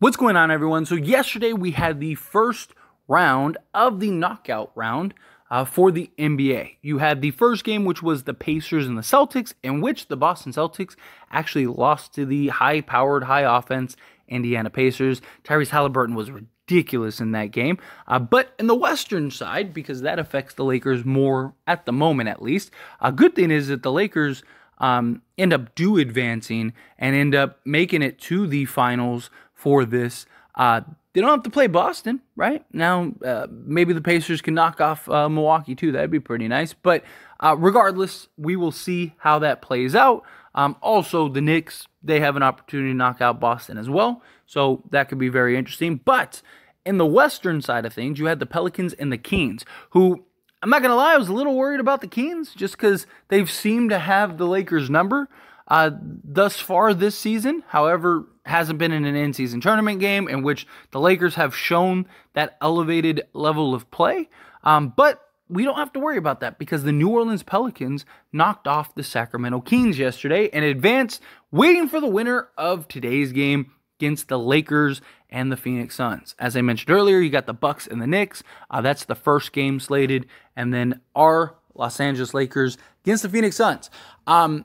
What's going on, everyone? So, yesterday we had the first round of the knockout round uh, for the NBA. You had the first game, which was the Pacers and the Celtics, in which the Boston Celtics actually lost to the high powered, high offense Indiana Pacers. Tyrese Halliburton was ridiculous in that game. Uh, but in the Western side, because that affects the Lakers more at the moment at least, a good thing is that the Lakers um, end up do advancing and end up making it to the finals for this. Uh, they don't have to play Boston, right? Now, uh, maybe the Pacers can knock off uh, Milwaukee too. That'd be pretty nice. But uh, regardless, we will see how that plays out. Um, also, the Knicks, they have an opportunity to knock out Boston as well. So that could be very interesting. But in the Western side of things, you had the Pelicans and the Kings, who I'm not going to lie, I was a little worried about the Kings just because they've seemed to have the Lakers' number uh, thus far this season. However, hasn't been in an in-season tournament game in which the Lakers have shown that elevated level of play. Um, but we don't have to worry about that because the New Orleans Pelicans knocked off the Sacramento Kings yesterday and advanced, waiting for the winner of today's game against the Lakers and the Phoenix Suns. As I mentioned earlier, you got the Bucks and the Knicks. Uh, that's the first game slated, and then our Los Angeles Lakers against the Phoenix Suns. Um,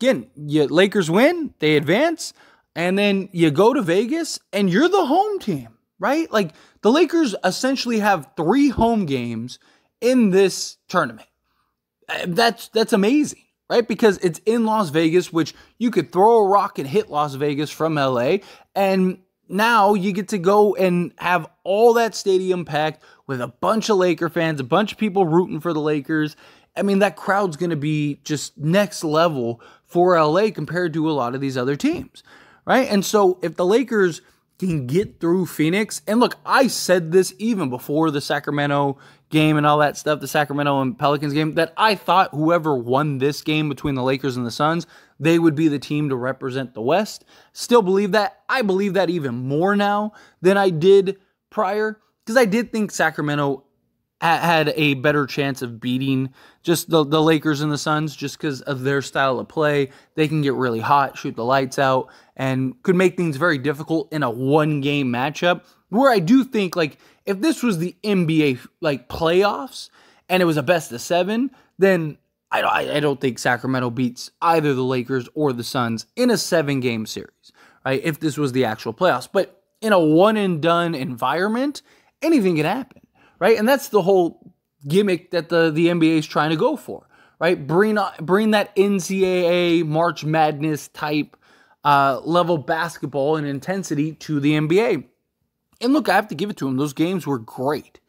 again, you Lakers win, they advance, and then you go to Vegas and you're the home team, right? Like the Lakers essentially have three home games in this tournament. That's that's amazing right? Because it's in Las Vegas, which you could throw a rock and hit Las Vegas from LA. And now you get to go and have all that stadium packed with a bunch of Laker fans, a bunch of people rooting for the Lakers. I mean, that crowd's going to be just next level for LA compared to a lot of these other teams, right? And so if the Lakers can get through Phoenix, and look, I said this even before the Sacramento game and all that stuff, the Sacramento and Pelicans game, that I thought whoever won this game between the Lakers and the Suns, they would be the team to represent the West. Still believe that. I believe that even more now than I did prior because I did think Sacramento had a better chance of beating just the, the Lakers and the Suns just because of their style of play. They can get really hot, shoot the lights out, and could make things very difficult in a one game matchup. Where I do think, like, if this was the NBA like playoffs and it was a best of seven, then I, don't I don't think Sacramento beats either the Lakers or the Suns in a seven game series, right? If this was the actual playoffs. But in a one and done environment, anything can happen, right? And that's the whole gimmick that the, the NBA is trying to go for, right? Bring, bring that NCAA March Madness type uh, level basketball and intensity to the NBA. And look, I have to give it to them. Those games were great.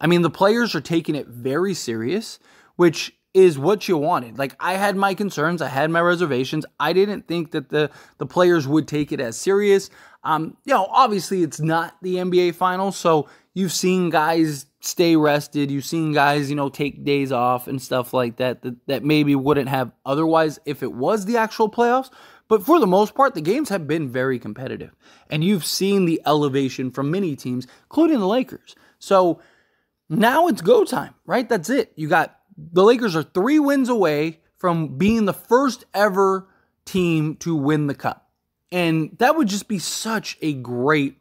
I mean, the players are taking it very serious, which is what you wanted. Like I had my concerns, I had my reservations. I didn't think that the the players would take it as serious. Um, you know, obviously it's not the NBA finals, so you've seen guys stay rested, you've seen guys, you know, take days off and stuff like that that, that maybe wouldn't have otherwise if it was the actual playoffs. But for the most part, the games have been very competitive. And you've seen the elevation from many teams, including the Lakers. So now it's go time, right? That's it. You got the Lakers are three wins away from being the first ever team to win the cup. And that would just be such a great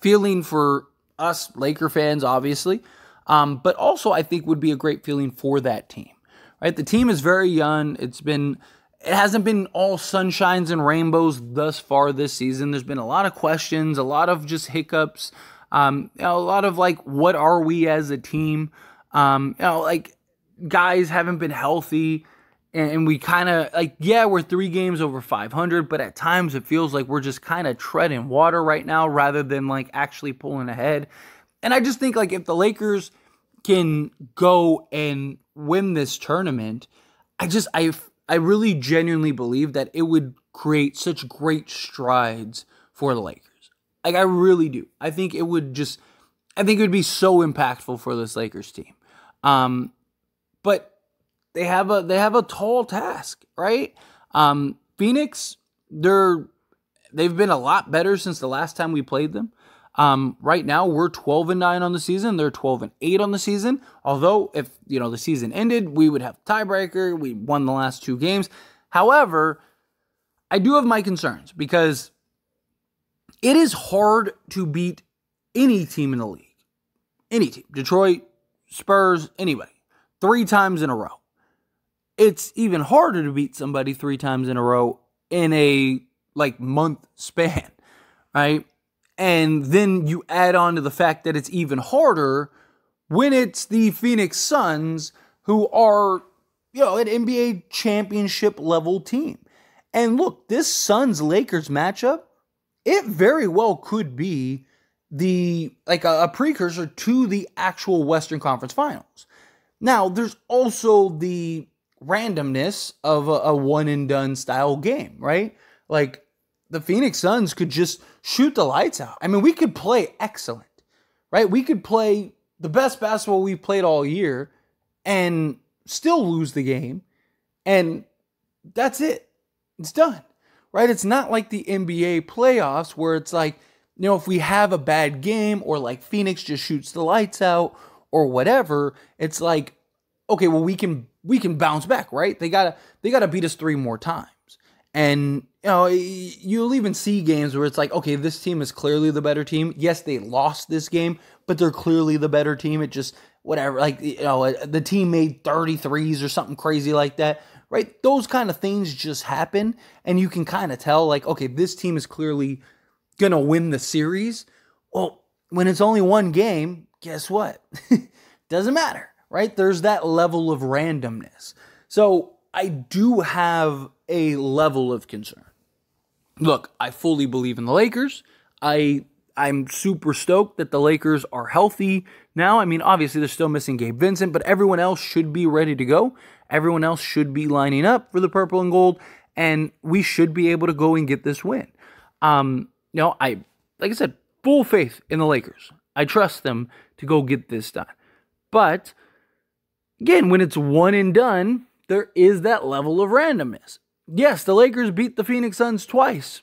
feeling for us Laker fans, obviously. Um, but also, I think would be a great feeling for that team, right? The team is very young. It's been it hasn't been all sunshines and rainbows thus far this season. There's been a lot of questions, a lot of just hiccups, um, you know, a lot of like, what are we as a team? Um, you know, like guys haven't been healthy, and we kind of like, yeah, we're three games over 500, but at times it feels like we're just kind of treading water right now rather than like actually pulling ahead. And I just think like if the Lakers can go and win this tournament, I just I I really genuinely believe that it would create such great strides for the Lakers. Like I really do. I think it would just I think it would be so impactful for this Lakers team. Um but they have a they have a tall task, right? Um Phoenix, they're they've been a lot better since the last time we played them. Um, right now we're 12 and 9 on the season. They're 12 and 8 on the season. Although if, you know, the season ended, we would have tiebreaker. We won the last two games. However, I do have my concerns because it is hard to beat any team in the league. Any team. Detroit, Spurs, anybody. Three times in a row. It's even harder to beat somebody three times in a row in a like month span, right? And then you add on to the fact that it's even harder when it's the Phoenix Suns who are, you know, an NBA championship level team. And look, this Suns Lakers matchup, it very well could be the like a, a, precursor to the actual Western Conference Finals. Now, there's also the randomness of a, a one and done style game, right? Like the Phoenix Suns could just shoot the lights out. I mean, we could play excellent, right? We could play the best basketball we've played all year and still lose the game. And that's it. It's done, right? It's not like the NBA playoffs where it's like, you know, if we have a bad game or like Phoenix just shoots the lights out or whatever, it's like, okay, well we can we can bounce back, right? They gotta they gotta beat us three more times. And you know, you'll even see games where it's like, okay, this team is clearly the better team. Yes, they lost this game, but they're clearly the better team. It just whatever, like you know, uh, the team made 33s or something crazy like that. Right? Those kind of things just happen and you can kind of tell like, okay, this team is clearly to win the series. Well, when it's only one game, guess what? Doesn't matter, right? There's that level of randomness. So, I do have a level of concern. Look, I fully believe in the Lakers. I I'm super stoked that the Lakers are healthy now. I mean, obviously they're still missing Gabe Vincent, but everyone else should be ready to go. Everyone else should be lining up for the purple and gold, and we should be able to go and get this win. Um, you know, I like I said, full faith in the Lakers. I trust them to go get this done. But again, when it's one and done, there is that level of randomness. Yes, the Lakers beat the Phoenix Suns twice.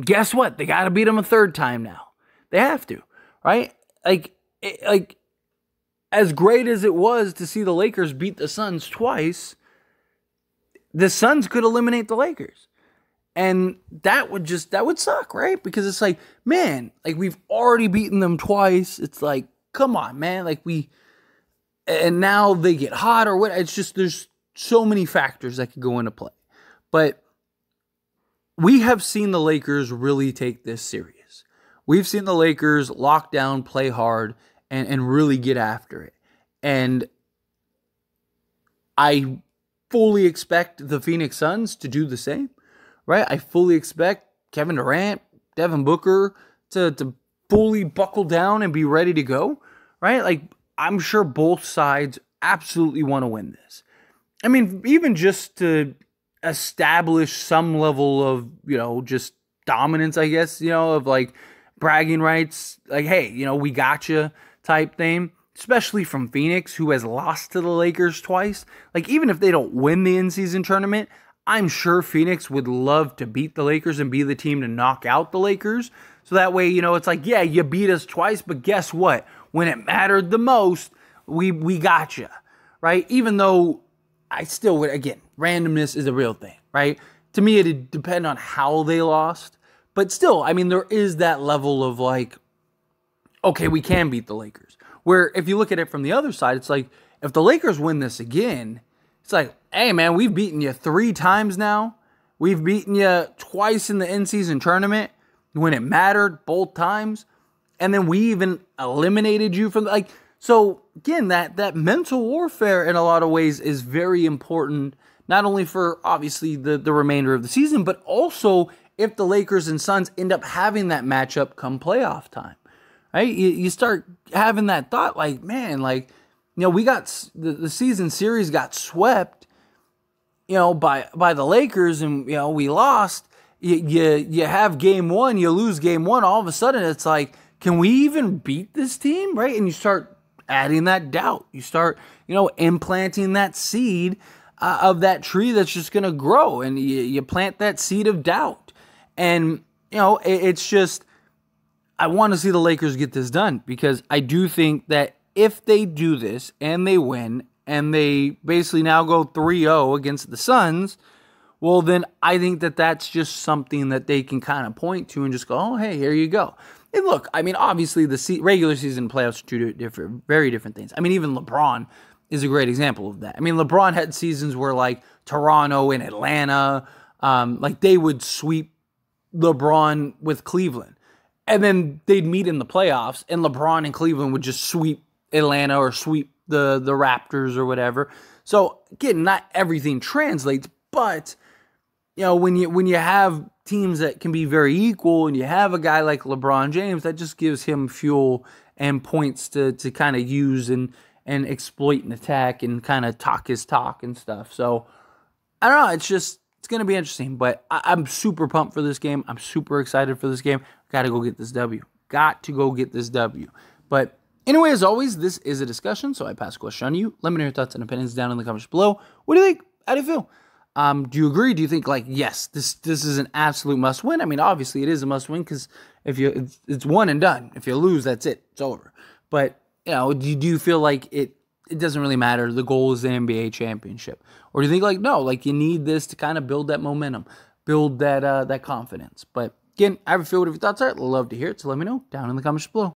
Guess what? They got to beat them a third time now. They have to, right? Like, it, like as great as it was to see the Lakers beat the Suns twice, the Suns could eliminate the Lakers. And that would just that would suck, right? Because it's like, man, like we've already beaten them twice. It's like, come on, man. Like we and now they get hot or what it's just there's so many factors that could go into play. But we have seen the Lakers really take this serious. We've seen the Lakers lock down, play hard, and, and really get after it. And I fully expect the Phoenix Suns to do the same, right? I fully expect Kevin Durant, Devin Booker to, to fully buckle down and be ready to go, right? Like, I'm sure both sides absolutely want to win this. I mean, even just to establish some level of, you know, just dominance, I guess, you know, of like bragging rights, like, hey, you know, we got you type thing, especially from Phoenix, who has lost to the Lakers twice. Like, even if they don't win the in season tournament, I'm sure Phoenix would love to beat the Lakers and be the team to knock out the Lakers. So that way, you know, it's like, yeah, you beat us twice, but guess what? When it mattered the most, we we got you, right? Even though I still would again, randomness is a real thing, right? To me, it'd depend on how they lost, but still, I mean, there is that level of like, okay, we can beat the Lakers. Where if you look at it from the other side, it's like if the Lakers win this again, it's like, hey man, we've beaten you three times now. We've beaten you twice in the in season tournament when it mattered both times, and then we even eliminated you from like so again, that that mental warfare in a lot of ways is very important, not only for obviously the the remainder of the season, but also if the Lakers and Suns end up having that matchup come playoff time. Right? You, you start having that thought like, man, like you know, we got the, the season series got swept, you know, by by the Lakers, and you know we lost. You, you you have game one, you lose game one. All of a sudden, it's like, can we even beat this team? Right? And you start adding that doubt. You start, you know, implanting that seed uh, of that tree that's just going to grow, and you, you, plant that seed of doubt. And you know, it, it's just I want to see the Lakers get this done because I do think that if they do this and they win and they basically now go 3-0 against the Suns, well, then I think that that's just something that they can kind of point to and just go, oh, hey, here you go. And look, I mean, obviously the se- regular season playoffs are two different, very different things. I mean, even LeBron is a great example of that. I mean, LeBron had seasons where like Toronto and Atlanta, um, like they would sweep LeBron with Cleveland. And then they'd meet in the playoffs, and LeBron and Cleveland would just sweep Atlanta or sweep the the Raptors or whatever. So again, not everything translates, but you know when you when you have teams that can be very equal, and you have a guy like LeBron James, that just gives him fuel and points to to kind of use and and exploit and attack and kind of talk his talk and stuff. So I don't know. It's just it's gonna be interesting, but I, am super pumped for this game. I'm super excited for this game. Got to go get this W. Got to go get this W. But anyway, as always, this is a discussion, so I pass the question on to you. Let me know your thoughts and opinions down in the comments below. What do you think? How do you feel? Um, do you agree? Do you think like yes, this this is an absolute must win? I mean, obviously it is a must win because if you it's, it's, one and done. If you lose, that's it. It's over. But you know, do you, do you feel like it? It doesn't really matter. The goal is the NBA championship, or do you think like no, like you need this to kind of build that momentum, build that uh, that confidence? But Again, I have a feel what your thoughts are. Love to hear it, so let me know down in the comments below.